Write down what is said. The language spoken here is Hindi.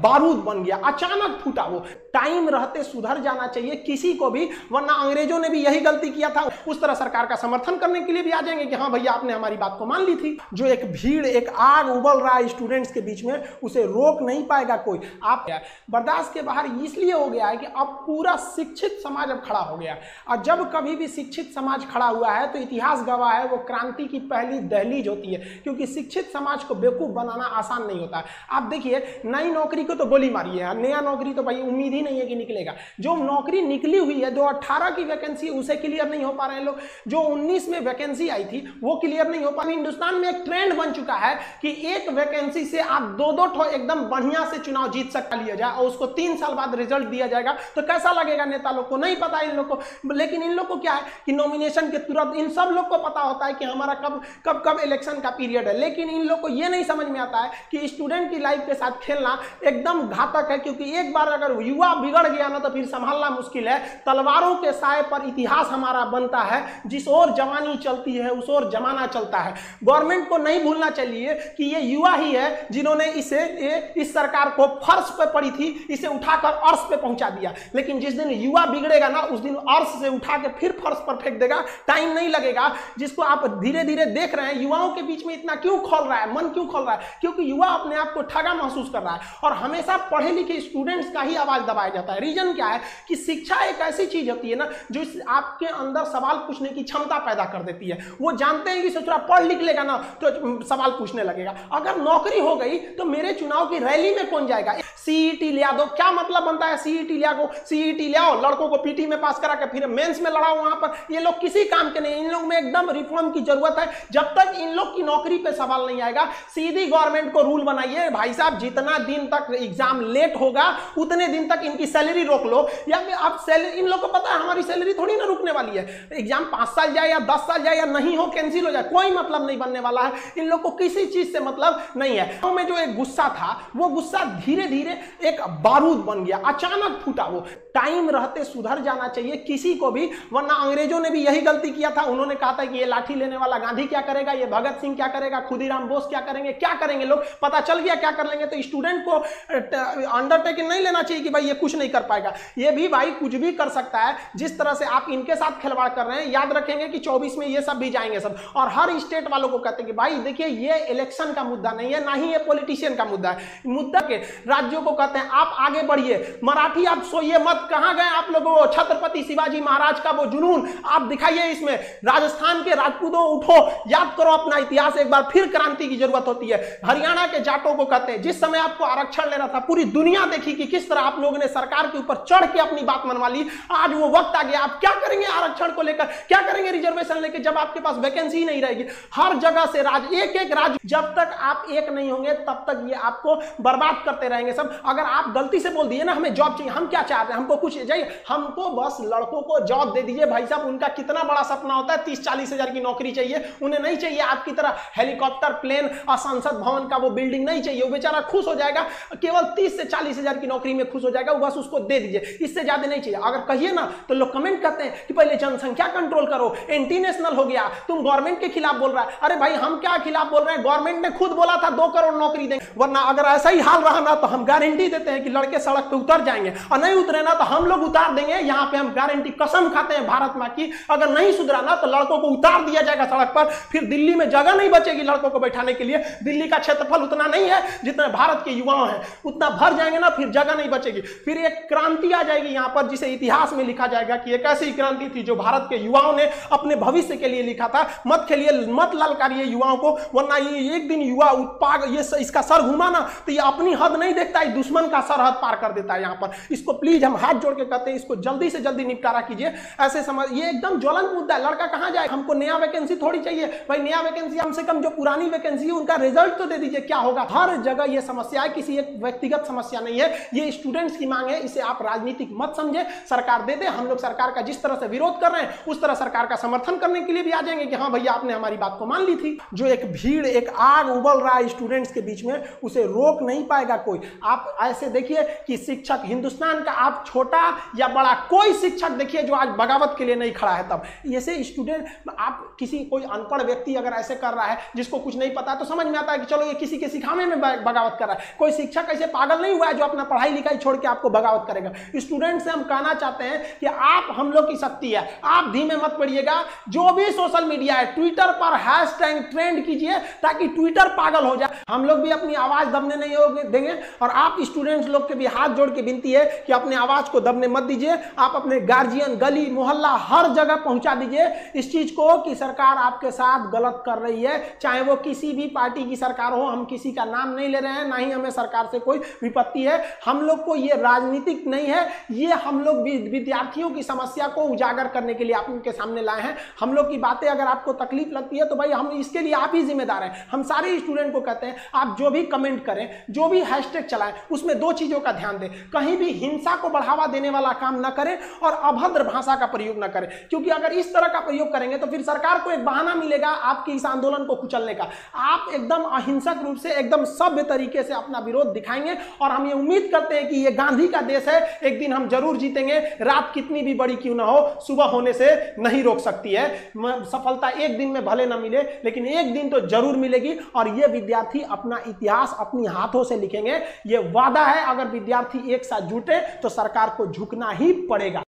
बारूद बन गया, अचानक फूटा वो। टाइम रहते सुधर जाना चाहिए किसी को भी, वरना अंग्रेज़ों ने भी यही गलती किया था। उस तरह सरकार का समर्थन करने के लिए भी आ जाएँगे कि हाँ भैया, आपने हमारी बात को मान ली थी। जो एक भीड़, एक आग उबल रहा है स्टूडेंट्स के बीच में, उसे रोक नहीं पाएगा कोई। आप बर्दाश्त के बाहर इसलिए हो गया है कि अब पूरा शिक्षित समाज अब खड़ा हो गया। और जब कभी भी शिक्षित समाज खड़ा हुआ है तो इतिहास गवाह है, वो क्रांति की पहली दहलीज होती है। क्योंकि शिक्षित समाज को बेवकूफ़ बनाना आसान नहीं होता। आप देखिए, नई नौकरी को तो गोली मारी है, नया नौकरी तो भाई उम्मीद ही नहीं है कि निकलेगा। जो नौकरी निकली हुई है जो अट्ठारह की वैकेंसी, उसे क्लियर नहीं हो पा रहे हैं लोग। जो उन्नीस में वैकेंसी आई थी, वो क्लियर नहीं हो पा रही। हिंदुस्तान में एक ट्रेंड बन चुका है कि एक वैकेंसी से आप दो दो ठो एकदम बढ़िया से चुनाव जीत सकता लिया जाए और उसको तीन साल बाद रिज़ल्ट दिया जाएगा। तो कैसा लगेगा नेता लोग को? नहीं पता इन लोग को। लेकिन इन लोग को क्या है कि नॉमिनेशन के तुरंत इन सब लोग को पता होता है कि हमारा कब कब कब इलेक्शन का पीरियड है। लेकिन इन लोग को यह नहीं समझ में आता है कि स्टूडेंट की लाइफ के साथ खेलना एकदम घातक है, क्योंकि एक बार अगर युवा बिगड़ गया ना तो फिर संभालना मुश्किल है। तलवारों के साय पर इतिहास हमारा बनता है। जिस ओर जवानी चलती है, उस ओर जमाना चलता है। गवर्नमेंट को नहीं भूलना चाहिए कि ये युवा ही है, जिन्होंने इसे, ये, इस सरकार को फर्श पे पड़ी थी, इसे उठाकर अर्श पे पहुँचा दिया। लेकिन जिस दिन युवा बिगड़ेगा ना, उस दिन अर्श से उठा के फिर फर्श पर फेंक देगा, टाइम नहीं लगेगा। जिसको आप धीरे धीरे देख रहे हैं, युवाओं के बीच में इतना क्यों खोल रहा है, मन क्यों खोल रहा है? क्योंकि युवा अपने आप को ठगा महसूस कर रहा है। और हमेशा पढ़े लिखे स्टूडेंट्स का ही आवाज़ दबाया जाता है। रीजन क्या है? कि शिक्षा एक ऐसी चीज़ होती है ना, जो आपके अंदर सवाल पूछने की क्षमता पैदा कर देती है। वो जानते हैं कि सोच पढ़ लिख लेगा ना तो सवाल पूछने लगेगा। अगर नौकरी हो गई तो मेरे चुनाव की रैली में कौन जाएगा? सीईटी लिया दो। क्या मतलब बनता है सीईटी लिया को? सीईटी ले आओ, लड़कों को पीटी में पास करा के फिर मेंस में लड़ाओ वहाँ पर। ये लोग किसी काम के नहीं, इन लोग में एकदम रिफॉर्म की ज़रूरत है। जब तक इन लोग की नौकरी पे सवाल नहीं आएगा, सीधी गवर्नमेंट को रूल बनाइए, भाई साहब, जितना दिन तक एग्ज़ाम लेट होगा, उतने दिन तक इनकी सैलरी रोक लो। या आप सैलरी इन लोग को पता है, हमारी सैलरी थोड़ी ना रुकने वाली है। एग्ज़ाम पाँच साल जाए या दस साल जाए या नहीं हो कैंसिल हो जाए, कोई मतलब नहीं बनने वाला है। इन लोग को किसी चीज़ से मतलब नहीं है। में जो एक गुस्सा था, वो गुस्सा धीरे धीरे एक बारूद बन गया, अचानक फूटा वो। टाइम रहते सुधर जाना चाहिए, किसी को भी, वरना अंग्रेज़ों ने भी यही गलती किया था। उन्होंने कहा था कि ये लाठी लेने वाला गांधी क्या करेगा, ये भगत सिंह क्या करेगा, खुदीराम बोस क्या करेंगे क्या करेंगे लोग? पता चल गया क्या कर लेंगे? तो स्टूडेंट को अंडरटेकिंग नहीं लेना चाहिए कि भाई ये कुछ नहीं कर पाएगा। ये भी भाई कुछ भी कर सकता है, जिस तरह से आप इनके साथ खिलवाड़ कर रहे हैं, याद रखेंगे कि चौबीस में ये सब भी जाएँगे सब। और हर स्टेट वालों को कहते हैं कि भाई देखिए, ये इलेक्शन का मुद्दा नहीं है, ना ही ये पॉलिटिशियन का मुद्दा है। मुद्दा के राज्यों को कहते हैं, आप आगे बढ़िए। मराठी, आप सोइए मत। कहाँ गए आप लोगों छत्रपति शिवाजी महाराज का वो जुनून? आप दिखाइए इसमें। राजस्थान के राजपूतों उठो, याद करो अपना इतिहास। एक बार फिर क्रांति की ज़रूरत होती है। हरियाणा के जाटों को कहते हैं, जिस समय आपको आरक्षण लेना था, पूरी दुनिया देखी कि किस तरह आप लोगों ने सरकार के ऊपर चढ़ के अपनी बात मनवा ली। आज वो वक्त आ गया, आप क्या करेंगे आरक्षण को लेकर? क्या करेंगे रिजर्वेशन लेकर जब आपके पास वैकेंसी नहीं रहेगी? हर जगह से राज एक एक राज्य जब तक आप एक नहीं होंगे, तब तक ये आपको बर्बाद करते रहेंगे सब। अगर आप गलती से बोल दिए ना, हमें जॉब चाहिए, हम क्या चाहते हैं? हमको कुछ जाइए हमको बस लड़कों को जॉब दे दीजिए भाई साहब, उनका कितना बड़ा सपना होता है तीस चालीस हज़ार की नौकरी चाहिए, उन्हें नहीं चाहिए आपकी तरह हेलीकॉप्टर, प्लेन और संसद भवन का वो बिल्डिंग नहीं चाहिए, वो बेचारा खुश हो जाएगा केवल तीस से चालीस हज़ार की नौकरी में खुश हो जाएगा बस उसको दे दीजिए। इससे ज़्यादा नहीं चाहिए। अगर कहिए ना तो लोग कमेंट करते हैं कि पहले जनसंख्या कंट्रोल करो। एंटी नेशनल हो गया। तुम गवर्नमेंट के खिलाफ बोल रहा है। अरे भाई, हम क्या खिलाफ बोल रहे हैं? गवर्नमेंट ने खुद बोला था, दो करोड़ नौकरी देंगे वरना अगर ऐसा ही हाल रहा ना तो हम गारंटी देते हैं कि लड़के सड़क पर उतर जाएँगे। और नहीं उतरे ना तो हम लोग उतार देंगे। यहाँ पे हम गारंटी कसम खाते हैं भारत माँ की, अगर नहीं सुधरा ना तो लड़कों को उतार दिया जाएगा सड़क पर। फिर दिल्ली में जगह नहीं बचेगी लड़कों को बैठाने के लिए। दिल्ली का क्षेत्रफल उतना नहीं है जितना भारत के युवाओं हैं। उतना भर जाएँगे ना, फिर जगह नहीं बचेगी। फिर एक क्रांति आ जाएगी यहाँ पर, जिसे इतिहास में लिखा जाएगा कि एक ऐसी क्रांति थी जो भारत के युवाओं ने अपने भविष्य के लिए लिखा था। मत खेलिए, मत ललकारिए युवाओं को, वरना ये एक दिन युवा उत्पाद ये इसका सर घुमा ना तो ये अपनी हद नहीं देखता है दुश्मन का सरहद पार कर देता है यहाँ पर। इसको प्लीज़ हम हाथ जोड़ के कहते हैं, इसको जल्दी से जल्दी निपटारा कीजिए। ऐसे समझ, ये एकदम ज्वलंत मुद्दा है, लड़का कहाँ जाए? हमको नया वैकेंसी थोड़ी चाहिए। भाई, नया वैकेंसी कम से कम जो पुरानी वैकेंसी है, उनका रिज़ल्ट तो दे दीजिए, क्या होगा? हर जगह ये समस्या है, किसी एक व्यक्तिगत समस्या नहीं है। ये स्टूडेंट्स की मांग है, इसे आप राजनीतिक मत समझे। सरकार दे दे, हम लोग सरकार का जिस तरह से विरोध कर रहे हैं, उस तरह सरकार का समर्थन करने के लिए भी आ जाएँगे कि हाँ भैया, आपने हमारी बात को मान ली थी। जो एक भीड़, एक आग उबल रहा है स्टूडेंट्स के बीच में, उसे रोक नहीं पाएगा कोई। आप ऐसे देखिए कि शिक्षक हिंदुस्तान का आप छोटा या बड़ा कोई शिक्षक देखिए जो आज बगावत के लिए नहीं खड़ा है तब। ऐसे स्टूडेंट आप किसी कोई अनपढ़ व्यक्ति अगर ऐसे कर रहा है, जिसको कुछ नहीं पता तो समझ में आता है कि चलो ये किसी के सिखाने में बगावत कर रहा है। कोई शिक्षक कैसे पागल नहीं हुआ है जो अपना पढ़ाई लिखाई छोड़ के आपको बगावत करेगा? स्टूडेंट से हम कहना चाहते हैं कि आप हम लोग की शक्ति है। आप धीमे मत पड़िएगा। जो भी सोशल मीडिया है ट्विटर पर हैश ट्रेंड कीजिए ताकि ट्विटर पागल हो जाए। हम लोग भी अपनी आवाज़ दबने नहीं होगे देंगे और आप स्टूडेंट्स लोग के भी हाथ जोड़ के विनती है कि अपने आवाज़ को दबने मत दीजिए। आप अपने गार्जियन गली, मोहल्ला हर जगह पहुँचा दीजिए। इस चीज़ को कि सरकार आपके साथ गलत कर रही है। चाहे वो किसी भी पार्टी की सरकार हो, हम किसी का नाम नहीं ले रहे हैं, ना ही हमें सरकार से कोई विपत्ति है। हम लोग को ये राजनीतिक नहीं है। ये हम लोग विद्यार्थियों की समस्या को उजागर करने के लिए आप उनके सामने लाए हैं। हम लोग की बातें अगर आपको तकलीफ़ लगती है तो भाई हम इसके लिए आप ही जिम्मेदार हैं। हम सारे स्टूडेंट को कहते हैं, आप जो भी कमेंट करें, जो भी हैशटैग चलाएँ, उसमें दो चीज़ों का ध्यान दें। कहीं भी हिंसा को बढ़ावा देने वाला काम न करें और अभद्र भाषा का प्रयोग न करें। क्योंकि अगर इस तरह का प्रयोग करेंगे तो फिर सरकार को एक बहाना मिलेगा आपके इस आंदोलन को कुचलने का। आप एकदम अहिंसक रूप से, एकदम सभ्य तरीके से अपना विरोध दिखाएँगे और हम ये उम्मीद करते हैं कि ये गांधी का देश है। एक दिन हम ज़रूर जीतेंगे। रात कितनी भी बड़ी क्यों ना हो, सुबह होने से नहीं रोक सकती है। सफलता एक दिन में भले ना मिले, लेकिन एक दिन तो ज़रूर मिलेगी। और ये विद्यार्थी अपना इतिहास अपनी हाथों से लिखेंगे। ये वादा है, अगर विद्यार्थी एक साथ जुटे तो सरकार को झुकना ही पड़ेगा।